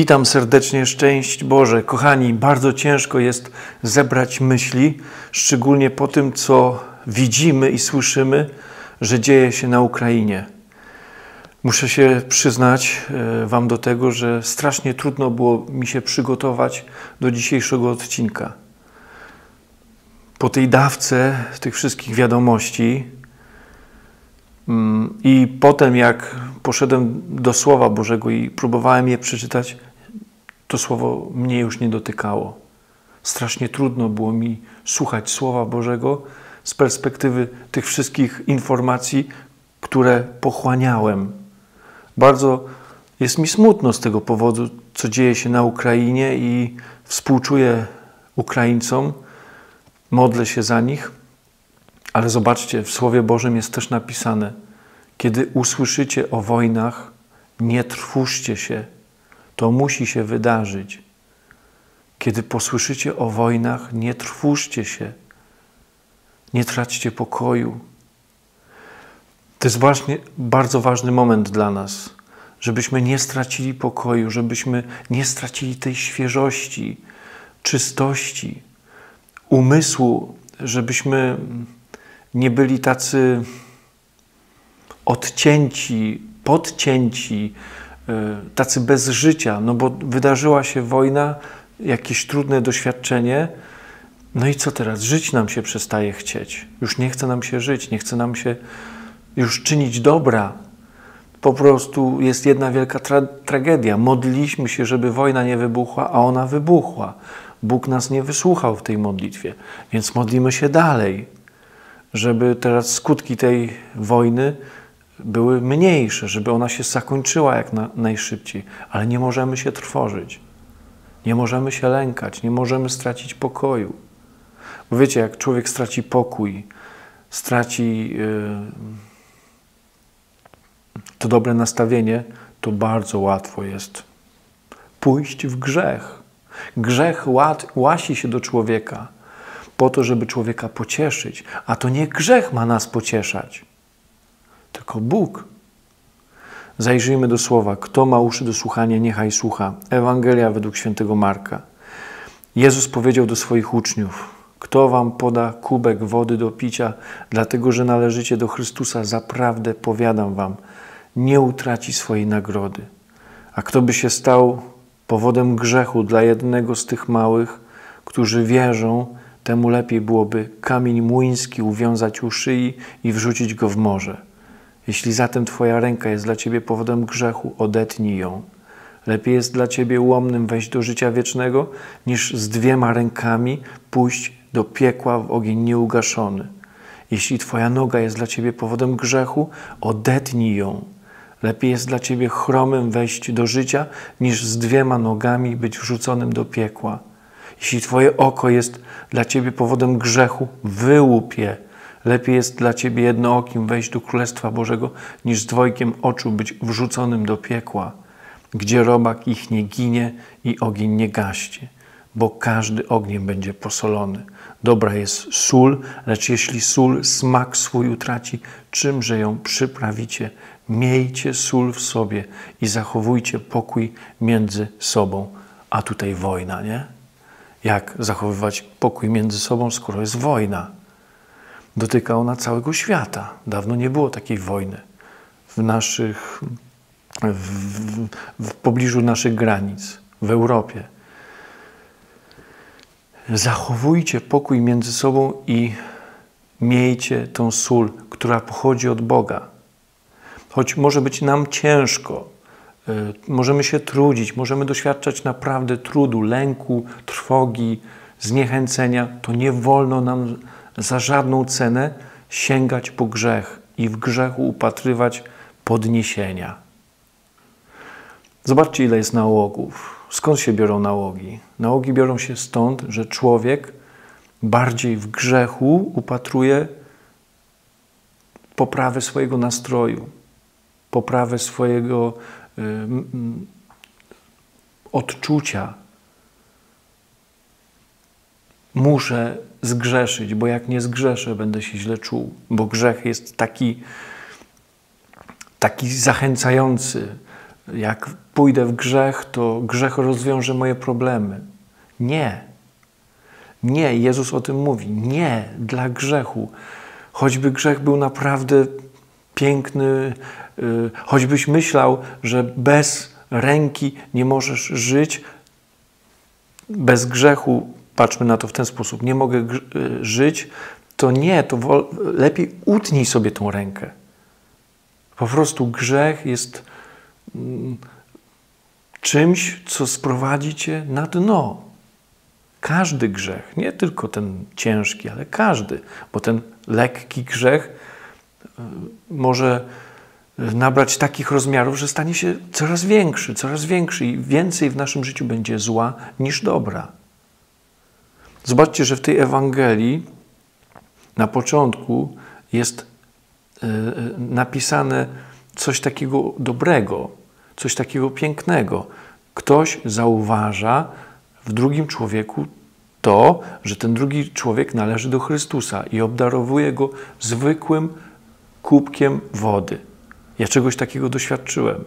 Witam serdecznie, szczęść Boże. Kochani, bardzo ciężko jest zebrać myśli, szczególnie po tym, co widzimy i słyszymy, że dzieje się na Ukrainie. Muszę się przyznać e, Wam do tego, że strasznie trudno było mi się przygotować do dzisiejszego odcinka. Po tej dawce tych wszystkich wiadomości mm, i potem, jak poszedłem do Słowa Bożego i próbowałem je przeczytać, to słowo mnie już nie dotykało. Strasznie trudno było mi słuchać Słowa Bożego z perspektywy tych wszystkich informacji, które pochłaniałem. Bardzo jest mi smutno z tego powodu, co dzieje się na Ukrainie i współczuję Ukraińcom, modlę się za nich, ale zobaczcie, w Słowie Bożym jest też napisane – kiedy usłyszycie o wojnach, nie trwóżcie się. To musi się wydarzyć. Kiedy posłyszycie o wojnach, nie trwóżcie się. Nie traćcie pokoju. To jest właśnie bardzo ważny moment dla nas, żebyśmy nie stracili pokoju, żebyśmy nie stracili tej świeżości, czystości, umysłu, żebyśmy nie byli tacy odcięci, podcięci, tacy bez życia, no bo wydarzyła się wojna, jakieś trudne doświadczenie. No i co teraz? Żyć nam się przestaje chcieć. Już nie chce nam się żyć, nie chce nam się już czynić dobra. Po prostu jest jedna wielka tra tragedia. Modliliśmy się, żeby wojna nie wybuchła, a ona wybuchła. Bóg nas nie wysłuchał w tej modlitwie, więc modlimy się dalej, żeby teraz skutki tej wojny były mniejsze, żeby ona się zakończyła jak na, najszybciej, ale nie możemy się trwożyć. Nie możemy się lękać, nie możemy stracić pokoju. Bo wiecie, jak człowiek straci pokój, straci yy, to dobre nastawienie, to bardzo łatwo jest pójść w grzech. Grzech łat, łasi się do człowieka po to, żeby człowieka pocieszyć, a to nie grzech ma nas pocieszać tylko Bóg. Zajrzyjmy do słowa. Kto ma uszy do słuchania, niechaj słucha. Ewangelia według świętego Marka. Jezus powiedział do swoich uczniów: Kto wam poda kubek wody do picia, dlatego że należycie do Chrystusa, zaprawdę powiadam wam, nie utraci swojej nagrody. A kto by się stał powodem grzechu dla jednego z tych małych, którzy wierzą, temu lepiej byłoby kamień młyński uwiązać u szyi i wrzucić go w morze. Jeśli zatem Twoja ręka jest dla Ciebie powodem grzechu, odetnij ją. Lepiej jest dla Ciebie ułomnym wejść do życia wiecznego, niż z dwiema rękami pójść do piekła w ogień nieugaszony. Jeśli Twoja noga jest dla Ciebie powodem grzechu, odetnij ją. Lepiej jest dla Ciebie chromym wejść do życia, niż z dwiema nogami być wrzuconym do piekła. Jeśli Twoje oko jest dla Ciebie powodem grzechu, wyłup je Lepiej jest dla ciebie jednookim wejść do Królestwa Bożego, niż z oczu być wrzuconym do piekła, gdzie robak ich nie ginie i ogień nie gaśnie, bo każdy ogniem będzie posolony. Dobra jest sól, lecz jeśli sól smak swój utraci, czymże ją przyprawicie? Miejcie sól w sobie i zachowujcie pokój między sobą. A tutaj wojna, nie? Jak zachowywać pokój między sobą, skoro jest wojna? Dotyka ona całego świata. Dawno nie było takiej wojny w naszych, w, w pobliżu naszych granic, w Europie. Zachowujcie pokój między sobą i miejcie tą sól, która pochodzi od Boga. Choć może być nam ciężko, e, możemy się trudzić, możemy doświadczać naprawdę trudu, lęku, trwogi, zniechęcenia, to nie wolno nam za żadną cenę sięgać po grzech i w grzechu upatrywać podniesienia. Zobaczcie, ile jest nałogów. Skąd się biorą nałogi? Nałogi biorą się stąd, że człowiek bardziej w grzechu upatruje poprawy swojego nastroju, poprawy swojego y, odczucia. Muszę zgrzeszyć, bo jak nie zgrzeszę, będę się źle czuł, bo grzech jest taki, taki zachęcający, jak pójdę w grzech, to grzech rozwiąże moje problemy. Nie. Nie, Jezus o tym mówi. Nie dla grzechu. Choćby grzech był naprawdę piękny, y, choćbyś myślał, że bez ręki nie możesz żyć, bez grzechu, patrzmy na to w ten sposób, nie mogę y, żyć, to nie, to lepiej utnij sobie tą rękę. Po prostu grzech jest mm, czymś, co sprowadzi cię na dno. Każdy grzech, nie tylko ten ciężki, ale każdy, bo ten lekki grzech y, może nabrać takich rozmiarów, że stanie się coraz większy, coraz większy i więcej w naszym życiu będzie zła niż dobra. Zobaczcie, że w tej Ewangelii na początku jest e, e, napisane coś takiego dobrego, coś takiego pięknego. Ktoś zauważa w drugim człowieku to, że ten drugi człowiek należy do Chrystusa i obdarowuje go zwykłym kubkiem wody. Ja czegoś takiego doświadczyłem.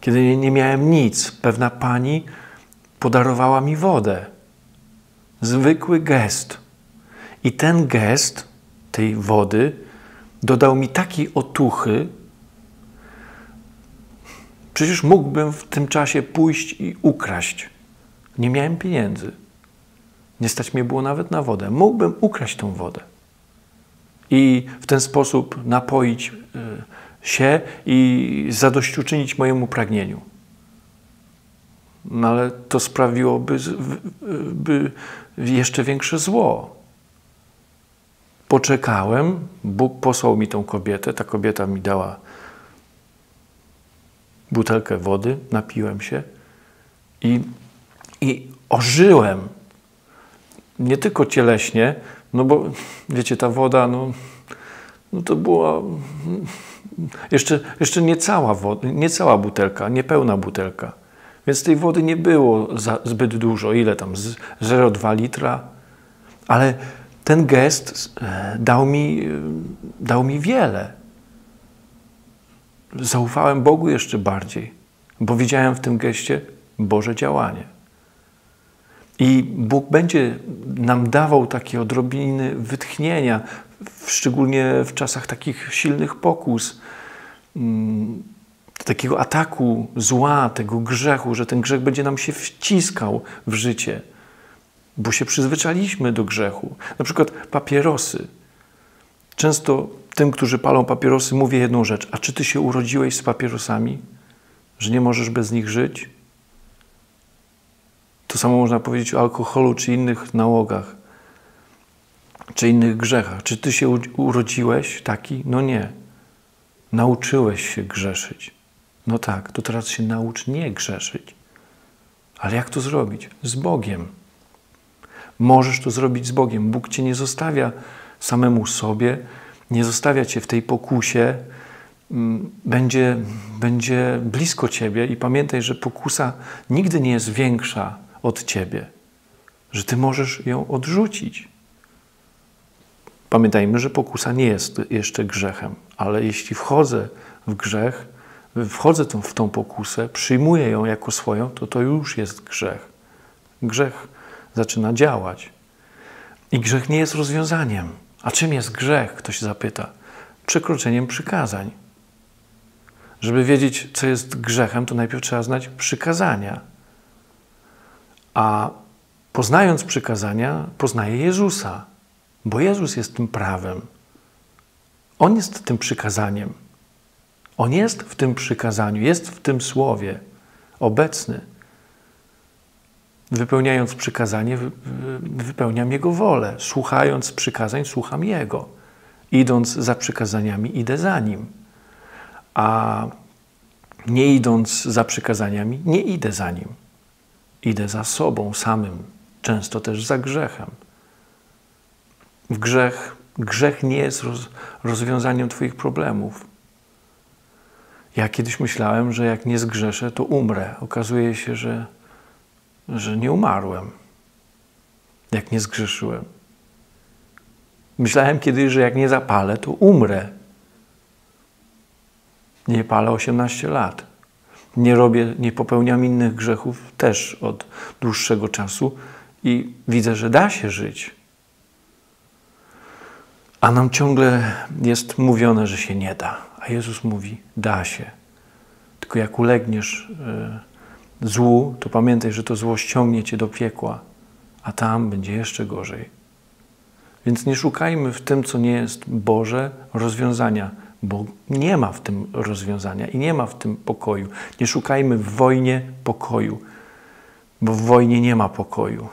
Kiedy nie miałem nic, pewna pani podarowała mi wodę. Zwykły gest. I ten gest tej wody dodał mi takiej otuchy. Przecież mógłbym w tym czasie pójść i ukraść. Nie miałem pieniędzy. Nie stać mnie było nawet na wodę. Mógłbym ukraść tą wodę i w ten sposób napoić y, się i zadośćuczynić mojemu pragnieniu. No ale to sprawiłoby by jeszcze większe zło. Poczekałem, Bóg posłał mi tą kobietę, ta kobieta mi dała butelkę wody, napiłem się i, i ożyłem. Nie tylko cieleśnie, no bo wiecie, ta woda, no, no to była jeszcze, jeszcze nie, cała woda, nie cała butelka, niepełna butelka. Więc tej wody nie było zbyt dużo, ile tam, 0,2 litra. Ale ten gest e, dał mi, e, dał mi wiele. Zaufałem Bogu jeszcze bardziej, bo widziałem w tym geście Boże działanie. I Bóg będzie nam dawał takie odrobiny wytchnienia, szczególnie w czasach takich silnych pokus, mm, takiego ataku zła, tego grzechu, że ten grzech będzie nam się wciskał w życie, bo się przyzwyczaliśmy do grzechu. Na przykład papierosy. Często tym, którzy palą papierosy, mówię jedną rzecz: A czy ty się urodziłeś z papierosami, że nie możesz bez nich żyć? To samo można powiedzieć o alkoholu czy innych nałogach, czy innych grzechach. Czy ty się urodziłeś taki? No nie. Nauczyłeś się grzeszyć. No tak, to teraz się naucz nie grzeszyć. Ale jak to zrobić? Z Bogiem. Możesz to zrobić z Bogiem. Bóg cię nie zostawia samemu sobie, nie zostawia cię w tej pokusie, mm, będzie, będzie blisko ciebie i pamiętaj, że pokusa nigdy nie jest większa od ciebie, że ty możesz ją odrzucić. Pamiętajmy, że pokusa nie jest jeszcze grzechem, ale jeśli wchodzę w grzech, wchodzę w tą pokusę, przyjmuję ją jako swoją, to to już jest grzech. Grzech zaczyna działać. I grzech nie jest rozwiązaniem. A czym jest grzech? Ktoś zapyta. Przekroczeniem przykazań. Żeby wiedzieć, co jest grzechem, to najpierw trzeba znać przykazania. A poznając przykazania, poznaje Jezusa, bo Jezus jest tym prawem. On jest tym przykazaniem. On jest w tym przykazaniu, jest w tym słowie obecny. Wypełniając przykazanie, wypełniam Jego wolę. Słuchając przykazań, słucham Jego. Idąc za przykazaniami, idę za Nim. A nie idąc za przykazaniami, nie idę za Nim. Idę za sobą samym, często też za grzechem. W grzech, grzech nie jest roz, rozwiązaniem Twoich problemów. Ja kiedyś myślałem, że jak nie zgrzeszę, to umrę. Okazuje się, że, że nie umarłem, jak nie zgrzeszyłem. Myślałem kiedyś, że jak nie zapalę, to umrę. Nie palę 18 lat. Nie robię, nie popełniam innych grzechów też od dłuższego czasu i widzę, że da się żyć. A nam ciągle jest mówione, że się nie da. A Jezus mówi: da się. Tylko jak ulegniesz y, złu, to pamiętaj, że to zło ściągnie cię do piekła, a tam będzie jeszcze gorzej. Więc nie szukajmy w tym, co nie jest Boże, rozwiązania, bo nie ma w tym rozwiązania i nie ma w tym pokoju. Nie szukajmy w wojnie pokoju, bo w wojnie nie ma pokoju.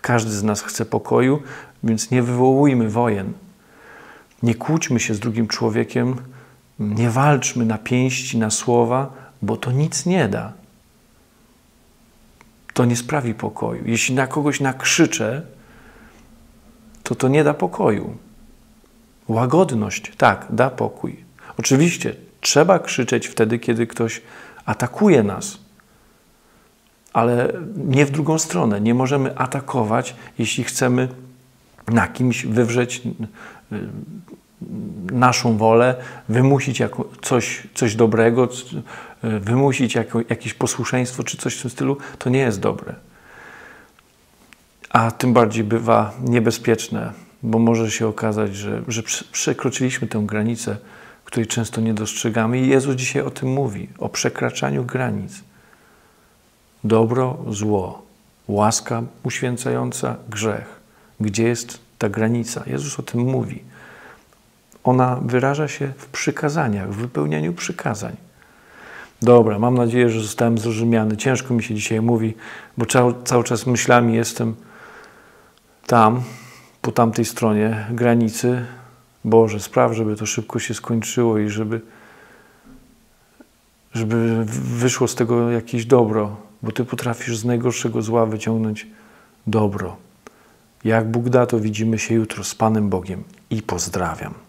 Każdy z nas chce pokoju, więc nie wywołujmy wojen. Nie kłóćmy się z drugim człowiekiem, nie walczmy na pięści, na słowa, bo to nic nie da. To nie sprawi pokoju. Jeśli na kogoś nakrzyczę, to to nie da pokoju. Łagodność, tak, da pokój. Oczywiście trzeba krzyczeć wtedy, kiedy ktoś atakuje nas, ale nie w drugą stronę. Nie możemy atakować, jeśli chcemy na kimś wywrzeć naszą wolę, wymusić jako coś, coś dobrego, y, wymusić jako, jakieś posłuszeństwo czy coś w tym stylu, to nie jest dobre. A tym bardziej bywa niebezpieczne, bo może się okazać, że, że przekroczyliśmy tę granicę, której często nie dostrzegamy. I Jezus dzisiaj o tym mówi, o przekraczaniu granic. Dobro, zło, łaska uświęcająca, grzech. Gdzie jest ta granica? Jezus o tym mówi. Ona wyraża się w przykazaniach, w wypełnianiu przykazań. Dobra, mam nadzieję, że zostałem zrozumiany. Ciężko mi się dzisiaj mówi, bo cały, cały czas myślami jestem tam, po tamtej stronie granicy. Boże, spraw, żeby to szybko się skończyło i żeby, żeby wyszło z tego jakieś dobro, bo Ty potrafisz z najgorszego zła wyciągnąć dobro. Jak Bóg da, to widzimy się jutro z Panem Bogiem i pozdrawiam.